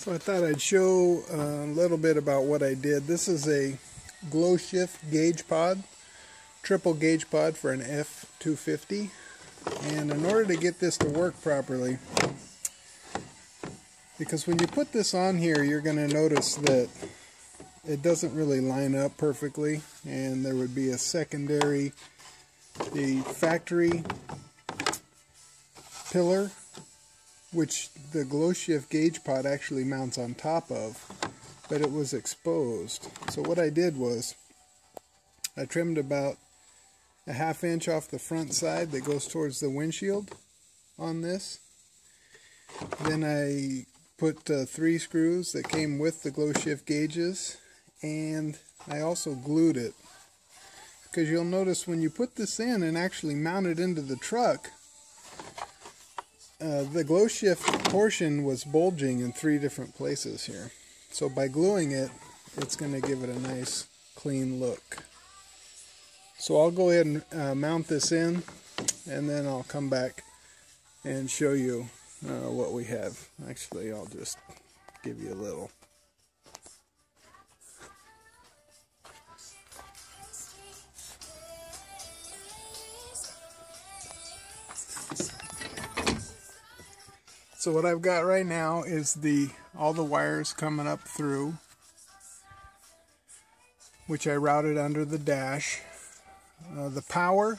So I thought I'd show uh, a little bit about what I did. This is a GlowShift gauge pod, triple gauge pod for an F250. And in order to get this to work properly, because when you put this on here, you're going to notice that it doesn't really line up perfectly and there would be a secondary, the factory pillar which the GlowShift gauge pod actually mounts on top of, but it was exposed. So what I did was I trimmed about a half inch off the front side that goes towards the windshield on this. Then I put uh, three screws that came with the GlowShift gauges and I also glued it because you'll notice when you put this in and actually mount it into the truck uh, the GlowShift portion was bulging in three different places here. So by gluing it, it's going to give it a nice clean look. So I'll go ahead and uh, mount this in and then I'll come back and show you uh, what we have. Actually, I'll just give you a little. So what I've got right now is the all the wires coming up through, which I routed under the dash. Uh, the power,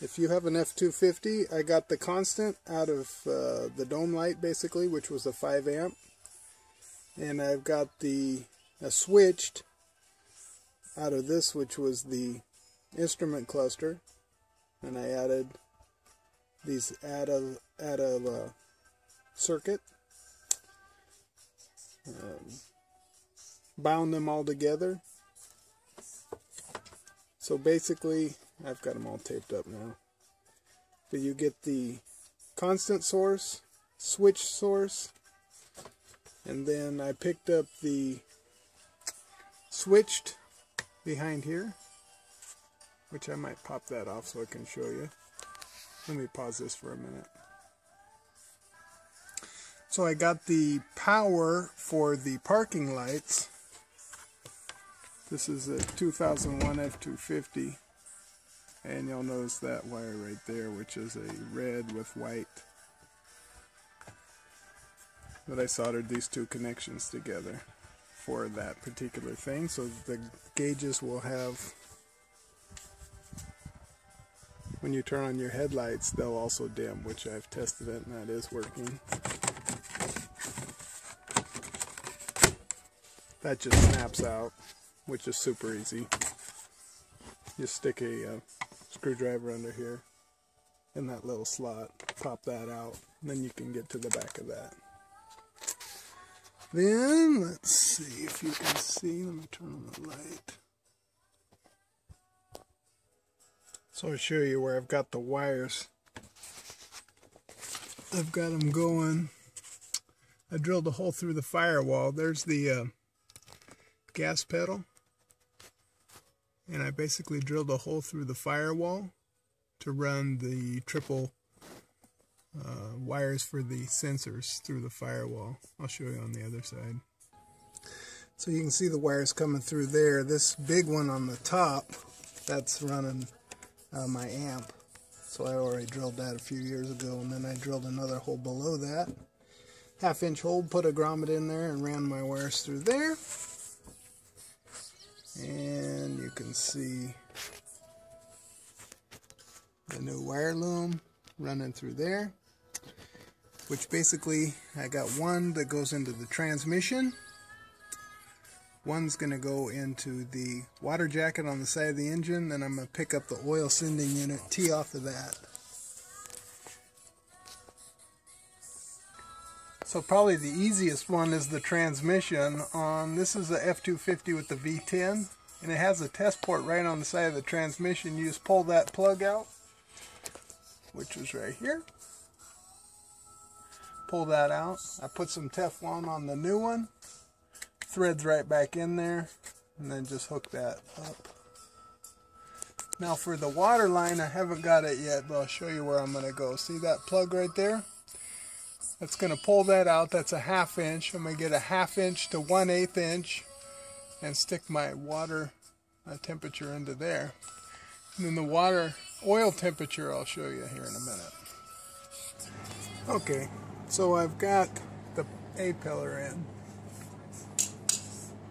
if you have an F250, I got the constant out of uh, the dome light basically, which was a 5 amp. And I've got the uh, switched out of this, which was the instrument cluster. And I added these out of add a uh, circuit. Um, bound them all together. So basically I've got them all taped up now. But you get the constant source switch source and then I picked up the switched behind here which I might pop that off so I can show you let me pause this for a minute. So I got the power for the parking lights. This is a 2001 F250 and you'll notice that wire right there which is a red with white. But I soldered these two connections together for that particular thing so the gauges will have when you turn on your headlights, they'll also dim, which I've tested it and that is working. That just snaps out, which is super easy. You stick a uh, screwdriver under here in that little slot, pop that out, and then you can get to the back of that. Then, let's see if you can see. Let me turn on the light. So I'll show you where I've got the wires. I've got them going. I drilled a hole through the firewall. There's the uh, gas pedal. And I basically drilled a hole through the firewall to run the triple uh, wires for the sensors through the firewall. I'll show you on the other side. So you can see the wires coming through there. This big one on the top, that's running uh, my amp. So I already drilled that a few years ago, and then I drilled another hole below that. Half inch hole, put a grommet in there, and ran my wires through there. And you can see the new wire loom running through there. Which basically, I got one that goes into the transmission One's going to go into the water jacket on the side of the engine. Then I'm going to pick up the oil sending unit, tee off of that. So probably the easiest one is the transmission on, this is the F250 with the V10. And it has a test port right on the side of the transmission. You just pull that plug out, which is right here. Pull that out. I put some Teflon on the new one threads right back in there and then just hook that up. Now for the water line, I haven't got it yet, but I'll show you where I'm going to go. See that plug right there? That's going to pull that out. That's a half inch. I'm going to get a half inch to one eighth inch and stick my water uh, temperature into there. And then the water oil temperature I'll show you here in a minute. Okay, so I've got the A-pillar in.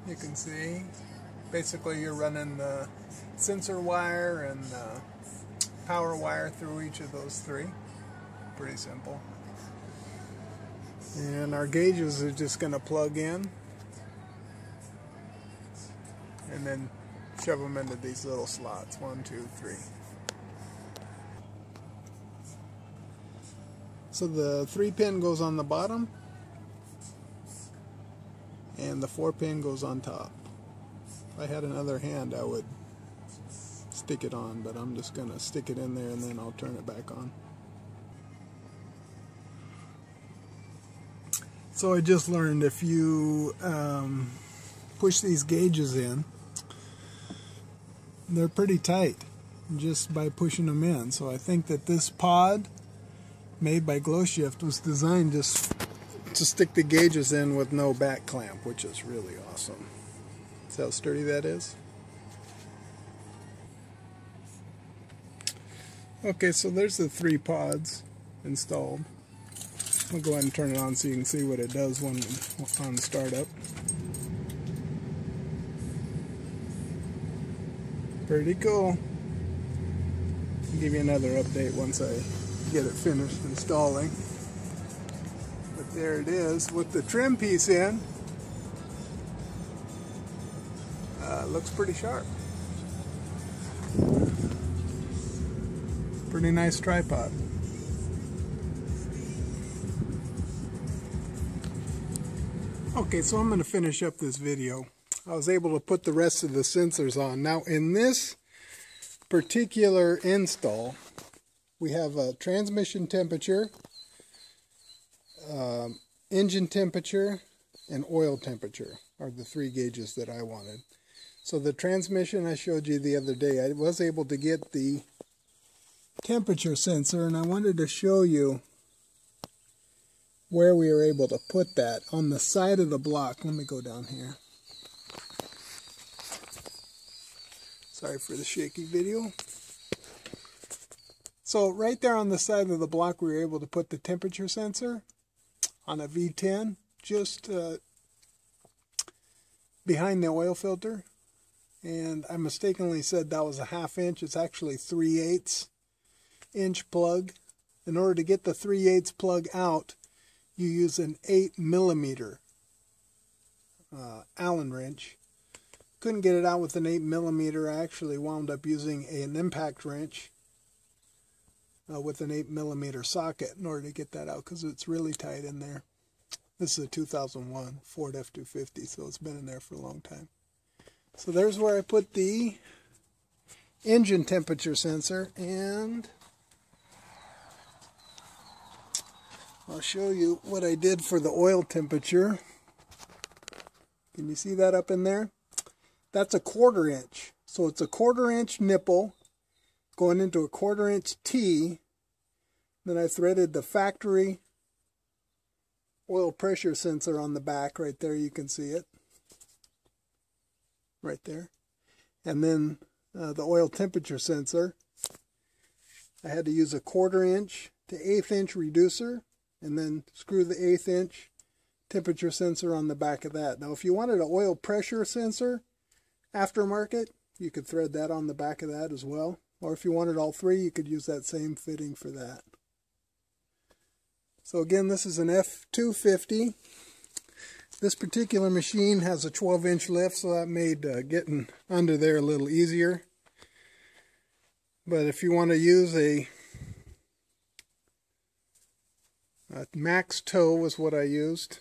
You can see, basically you're running the sensor wire and the power wire through each of those three. Pretty simple. And our gauges are just going to plug in and then shove them into these little slots. One, two, three. So the three pin goes on the bottom and the four pin goes on top. If I had another hand I would stick it on but I'm just gonna stick it in there and then I'll turn it back on. So I just learned if you um, push these gauges in they're pretty tight just by pushing them in so I think that this pod made by GlowShift was designed just to stick the gauges in with no back clamp, which is really awesome. See how sturdy that is? Okay, so there's the three pods installed. I'll go ahead and turn it on so you can see what it does when on startup. Pretty cool. I'll give you another update once I get it finished installing. There it is with the trim piece in. Uh, looks pretty sharp. Pretty nice tripod. Okay, so I'm going to finish up this video. I was able to put the rest of the sensors on. Now in this particular install, we have a transmission temperature, um, engine temperature, and oil temperature are the three gauges that I wanted. So the transmission I showed you the other day, I was able to get the temperature sensor and I wanted to show you where we were able to put that on the side of the block. Let me go down here. Sorry for the shaky video. So right there on the side of the block, we were able to put the temperature sensor on a V10, just uh, behind the oil filter. And I mistakenly said that was a half inch. It's actually 3 eighths inch plug. In order to get the 3 eighths plug out, you use an 8 millimeter uh, Allen wrench. Couldn't get it out with an 8 millimeter. I actually wound up using an impact wrench uh, with an 8 millimeter socket in order to get that out because it's really tight in there. This is a 2001 Ford F-250, so it's been in there for a long time. So there's where I put the engine temperature sensor and I'll show you what I did for the oil temperature. Can you see that up in there? That's a quarter inch. So it's a quarter inch nipple going into a quarter inch T. Then I threaded the factory oil pressure sensor on the back right there. You can see it right there. And then uh, the oil temperature sensor. I had to use a quarter inch to eighth inch reducer and then screw the eighth inch temperature sensor on the back of that. Now if you wanted an oil pressure sensor aftermarket, you could thread that on the back of that as well. Or if you wanted all three, you could use that same fitting for that. So again, this is an F250. This particular machine has a 12 inch lift, so that made uh, getting under there a little easier. But if you want to use a, a max toe was what I used.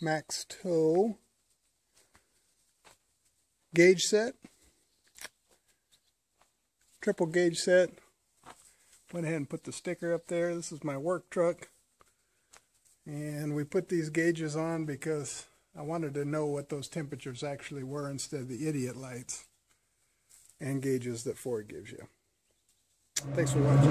Max toe gauge set triple gauge set. Went ahead and put the sticker up there. This is my work truck. And we put these gauges on because I wanted to know what those temperatures actually were instead of the idiot lights and gauges that Ford gives you. Thanks for watching.